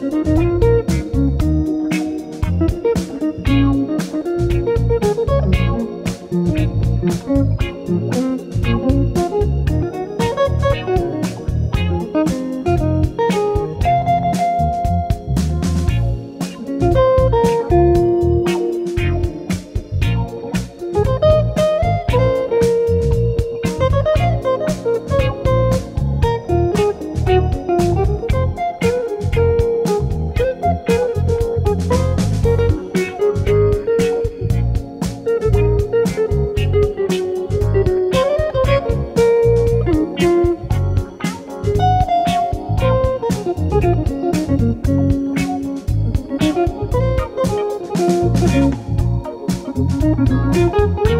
Música Thank you.